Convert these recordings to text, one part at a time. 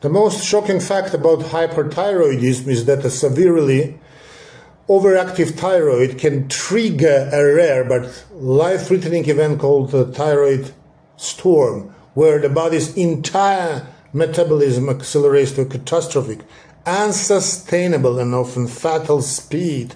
The most shocking fact about hyperthyroidism is that a severely overactive thyroid can trigger a rare but life-threatening event called a thyroid storm, where the body's entire metabolism accelerates to a catastrophic unsustainable and often fatal speed.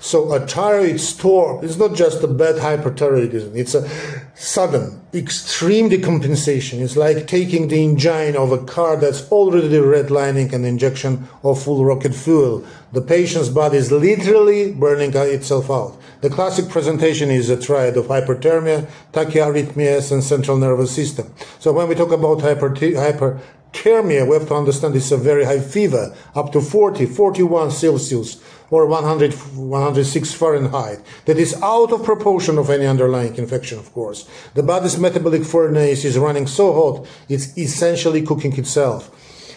So a thyroid storm is not just a bad hyperthyroidism, it's a sudden, extreme decompensation. It's like taking the engine of a car that's already redlining an injection of full rocket fuel. The patient's body is literally burning uh, itself out. The classic presentation is a triad of hyperthermia, tachyarrhythmias, and central nervous system. So when we talk about hyper, hyper Thermia, we have to understand it's a very high fever, up to 40, 41 Celsius or 100, 106 Fahrenheit. That is out of proportion of any underlying infection, of course. The body's metabolic furnace is running so hot, it's essentially cooking itself.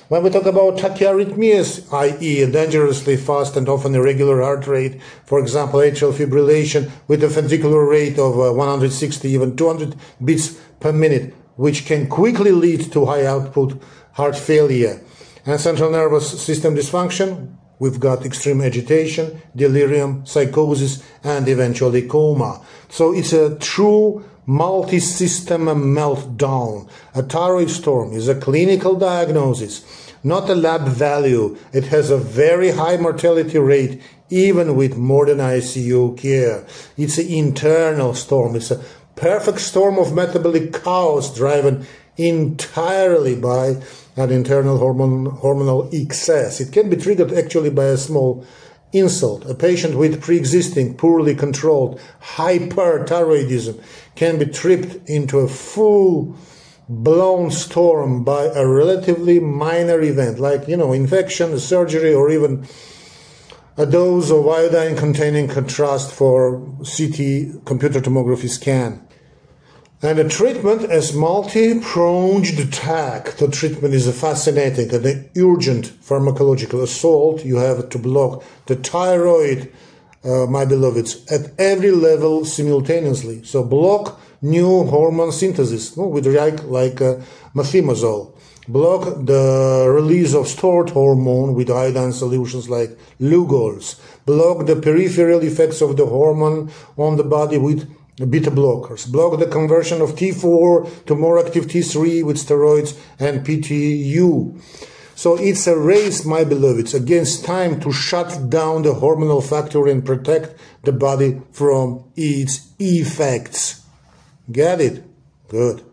When we talk about tachyarrhythmias, i.e., a dangerously fast and often irregular heart rate, for example, atrial fibrillation with a ventricular rate of uh, 160, even 200 beats per minute, which can quickly lead to high output heart failure. And central nervous system dysfunction, we've got extreme agitation, delirium, psychosis, and eventually coma. So it's a true multi-system meltdown. A thyroid storm is a clinical diagnosis, not a lab value. It has a very high mortality rate, even with modern ICU care. It's an internal storm. It's a perfect storm of metabolic chaos driven entirely by an internal hormonal excess. It can be triggered actually by a small insult. A patient with pre-existing, poorly controlled hyperthyroidism can be tripped into a full blown storm by a relatively minor event, like, you know, infection, surgery, or even a dose of iodine containing contrast for CT computer tomography scan. And the treatment is multi-pronged attack. The treatment is fascinating and an urgent pharmacological assault. You have to block the thyroid, uh, my beloveds, at every level simultaneously. So block new hormone synthesis no, with like, like uh, methimazole block the release of stored hormone with iodine solutions like Lugols, block the peripheral effects of the hormone on the body with beta blockers, block the conversion of T4 to more active T3 with steroids and PTU. So it's a race, my beloveds, against time to shut down the hormonal factory and protect the body from its effects. Get it? Good.